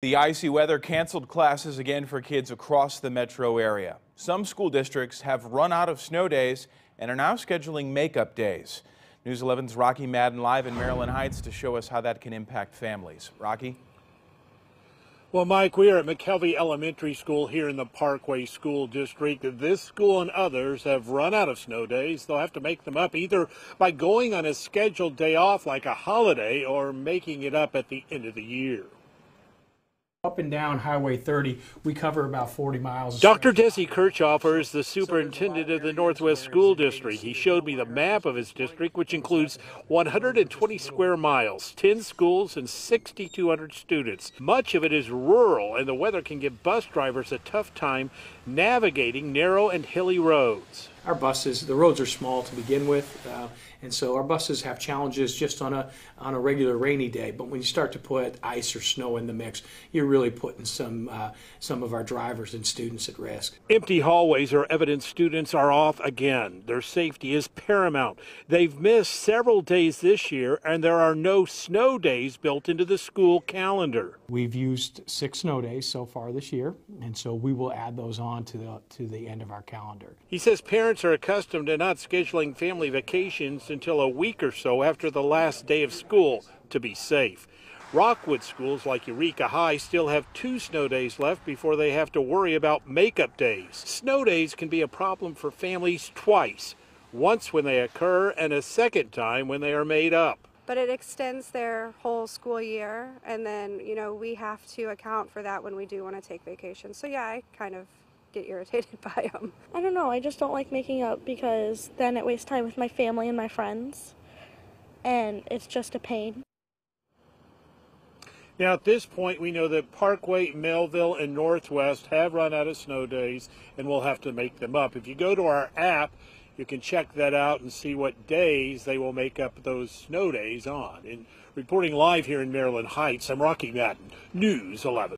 The icy weather canceled classes again for kids across the metro area. Some school districts have run out of snow days and are now scheduling makeup days. News 11's Rocky Madden live in Maryland Heights to show us how that can impact families. Rocky? Well, Mike, we are at McKelvey Elementary School here in the Parkway School District. This school and others have run out of snow days. They'll have to make them up either by going on a scheduled day off like a holiday or making it up at the end of the year. Up and down Highway 30, we cover about 40 miles. Dr. Desi Kirchhofer is the superintendent of the Northwest School District. He showed me the map of his district, which includes 120 square miles, 10 schools, and 6,200 students. Much of it is rural, and the weather can give bus drivers a tough time navigating narrow and hilly roads. Our buses, the roads are small to begin with, uh, and so our buses have challenges just on a on a regular rainy day. But when you start to put ice or snow in the mix, you're really putting some uh, some of our drivers and students at risk. Empty hallways are evidence students are off again. Their safety is paramount. They've missed several days this year, and there are no snow days built into the school calendar. We've used six snow days so far this year, and so we will add those on to the to the end of our calendar. He says parents are accustomed to not scheduling family vacations until a week or so after the last day of school to be safe. Rockwood schools like Eureka High still have two snow days left before they have to worry about makeup days. Snow days can be a problem for families twice once when they occur, and a second time when they are made up. But it extends their whole school year, and then, you know, we have to account for that when we do want to take vacations. So, yeah, I kind of get irritated by them. I don't know. I just don't like making up because then it wastes time with my family and my friends, and it's just a pain. Now, at this point, we know that Parkway, Mehlville, and Northwest have run out of snow days and we'll have to make them up. If you go to our app, you can check that out and see what days they will make up those snow days on. And reporting live here in Maryland Heights, I'm Rocky Madden, News 11.